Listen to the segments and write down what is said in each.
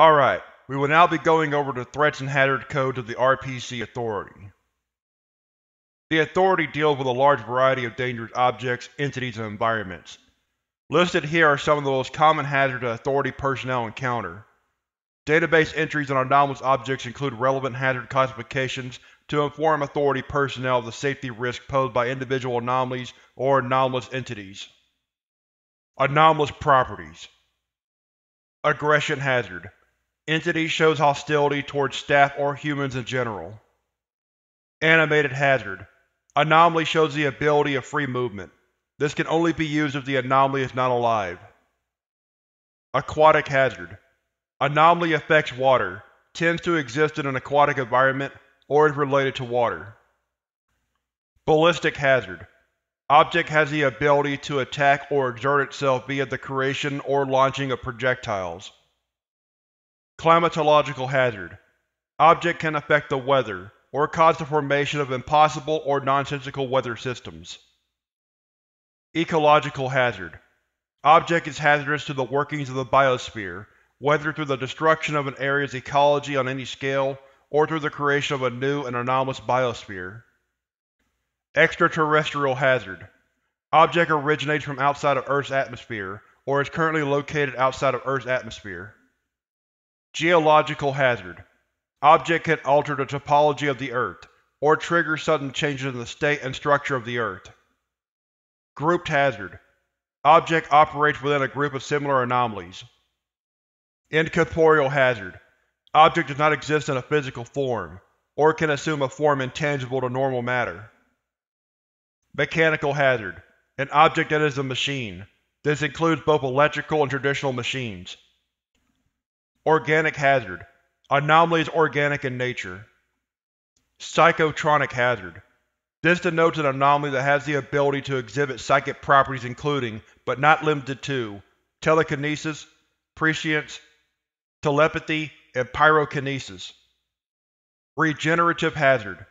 Alright, we will now be going over the Threats and Hazard Codes of the RPC Authority. The Authority deals with a large variety of dangerous objects, entities, and environments. Listed here are some of the most common hazards that Authority personnel encounter. Database entries on anomalous objects include relevant hazard classifications to inform Authority personnel of the safety risk posed by individual anomalies or anomalous entities. Anomalous Properties Aggression Hazard Entity shows hostility towards staff or humans in general. Animated Hazard Anomaly shows the ability of free movement. This can only be used if the anomaly is not alive. Aquatic Hazard Anomaly affects water, tends to exist in an aquatic environment, or is related to water. Ballistic Hazard Object has the ability to attack or exert itself via the creation or launching of projectiles. Climatological Hazard Object can affect the weather, or cause the formation of impossible or nonsensical weather systems. Ecological Hazard Object is hazardous to the workings of the biosphere, whether through the destruction of an area's ecology on any scale, or through the creation of a new and anomalous biosphere. Extraterrestrial Hazard Object originates from outside of Earth's atmosphere, or is currently located outside of Earth's atmosphere. Geological Hazard Object can alter the topology of the Earth, or trigger sudden changes in the state and structure of the Earth. Grouped Hazard Object operates within a group of similar anomalies. Incorporeal Hazard Object does not exist in a physical form, or can assume a form intangible to normal matter. Mechanical Hazard An object that is a machine. This includes both electrical and traditional machines. Organic Hazard Anomaly is organic in nature. Psychotronic Hazard This denotes an anomaly that has the ability to exhibit psychic properties including, but not limited to, telekinesis, prescience, telepathy, and pyrokinesis. Regenerative Hazard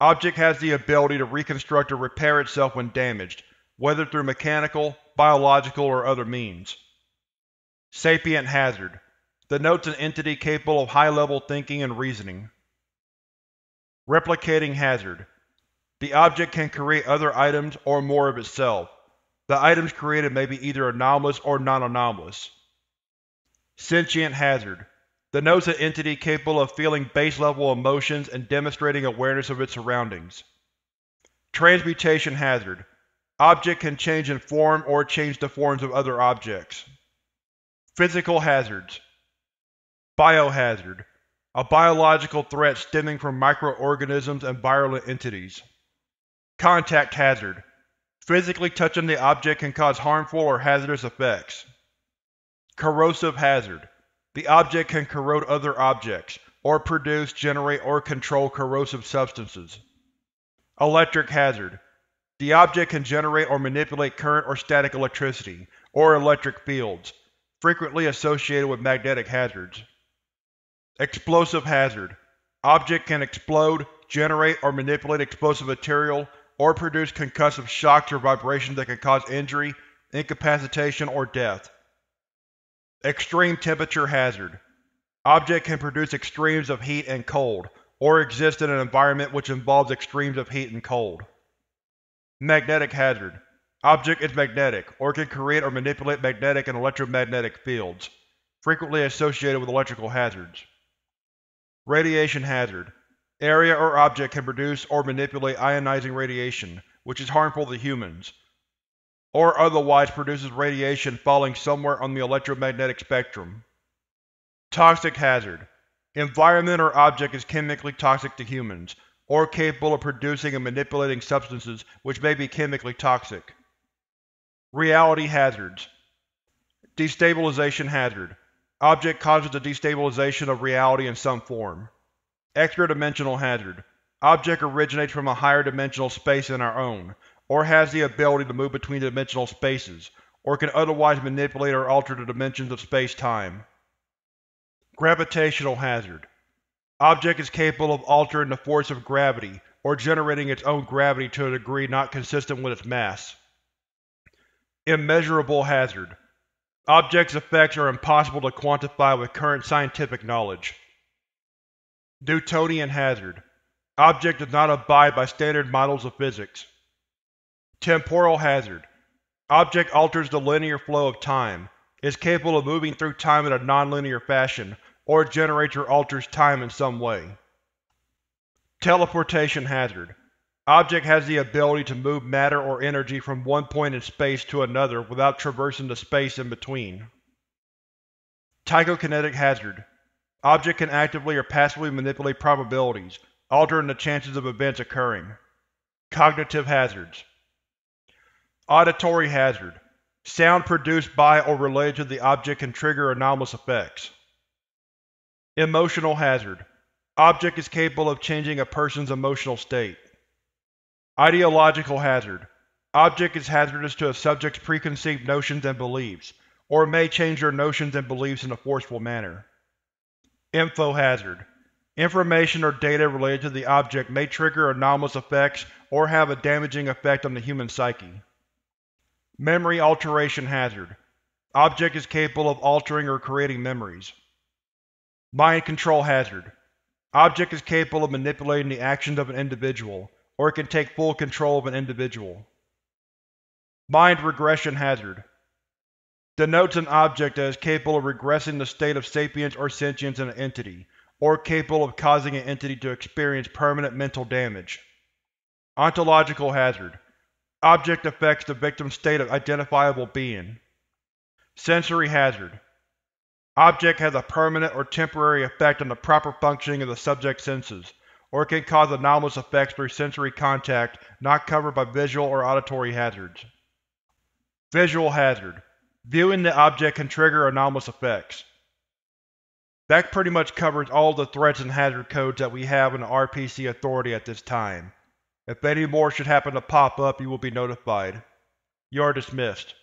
Object has the ability to reconstruct or repair itself when damaged, whether through mechanical, biological, or other means. Sapient Hazard denotes an entity capable of high-level thinking and reasoning. Replicating Hazard The object can create other items or more of itself. The items created may be either anomalous or non-anomalous. Sentient Hazard denotes an entity capable of feeling base-level emotions and demonstrating awareness of its surroundings. Transmutation Hazard Object can change in form or change the forms of other objects. Physical Hazards Biohazard A biological threat stemming from microorganisms and virulent entities. Contact Hazard Physically touching the object can cause harmful or hazardous effects. Corrosive Hazard The object can corrode other objects, or produce, generate, or control corrosive substances. Electric Hazard The object can generate or manipulate current or static electricity, or electric fields, frequently associated with magnetic hazards. Explosive Hazard Object can explode, generate, or manipulate explosive material, or produce concussive shocks or vibrations that can cause injury, incapacitation, or death. Extreme Temperature Hazard Object can produce extremes of heat and cold, or exist in an environment which involves extremes of heat and cold. Magnetic Hazard Object is magnetic, or can create or manipulate magnetic and electromagnetic fields, frequently associated with electrical hazards. Radiation Hazard Area or object can produce or manipulate ionizing radiation, which is harmful to humans, or otherwise produces radiation falling somewhere on the electromagnetic spectrum. Toxic Hazard Environment or object is chemically toxic to humans, or capable of producing and manipulating substances which may be chemically toxic. Reality Hazards Destabilization Hazard Object causes the destabilization of reality in some form. Extra-dimensional hazard Object originates from a higher dimensional space than our own, or has the ability to move between dimensional spaces, or can otherwise manipulate or alter the dimensions of space-time. Gravitational hazard Object is capable of altering the force of gravity, or generating its own gravity to a degree not consistent with its mass. Immeasurable hazard Object's effects are impossible to quantify with current scientific knowledge. Newtonian hazard. Object does not abide by standard models of physics. Temporal hazard. Object alters the linear flow of time, is capable of moving through time in a nonlinear fashion, or generates or alters time in some way. Teleportation hazard. Object has the ability to move matter or energy from one point in space to another without traversing the space in between. Tychokinetic hazard. Object can actively or passively manipulate probabilities, altering the chances of events occurring. Cognitive hazards Auditory hazard. Sound produced by or related to the object can trigger anomalous effects. Emotional hazard. Object is capable of changing a person's emotional state. Ideological hazard. Object is hazardous to a subject's preconceived notions and beliefs, or may change their notions and beliefs in a forceful manner. Info hazard. Information or data related to the object may trigger anomalous effects or have a damaging effect on the human psyche. Memory alteration hazard. Object is capable of altering or creating memories. Mind control hazard. Object is capable of manipulating the actions of an individual, or it can take full control of an individual. Mind regression hazard denotes an object that is capable of regressing the state of sapience or sentience in an entity, or capable of causing an entity to experience permanent mental damage. Ontological hazard Object affects the victim's state of identifiable being. Sensory hazard Object has a permanent or temporary effect on the proper functioning of the subject's senses, or can cause anomalous effects through sensory contact not covered by visual or auditory hazards. Visual hazard. Viewing the object can trigger anomalous effects. That pretty much covers all the threats and hazard codes that we have in the RPC Authority at this time. If any more should happen to pop up, you will be notified. You are dismissed.